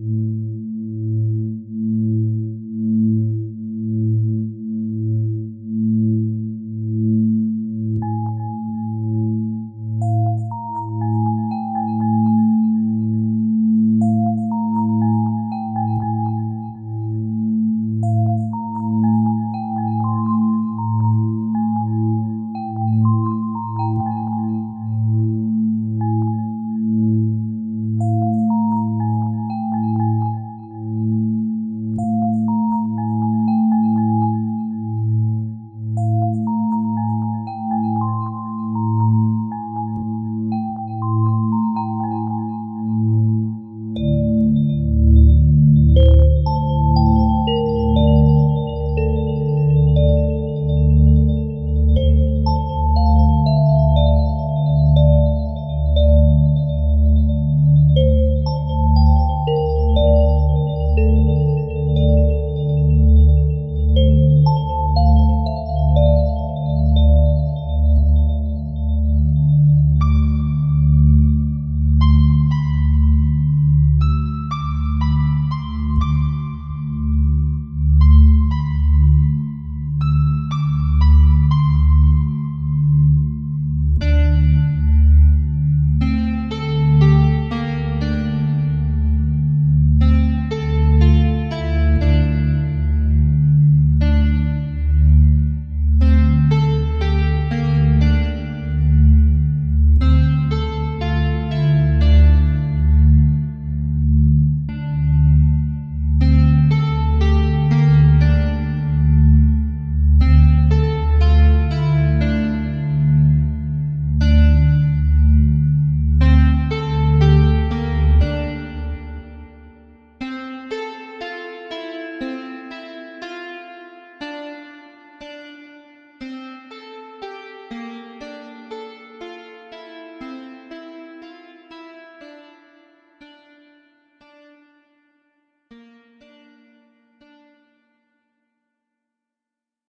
you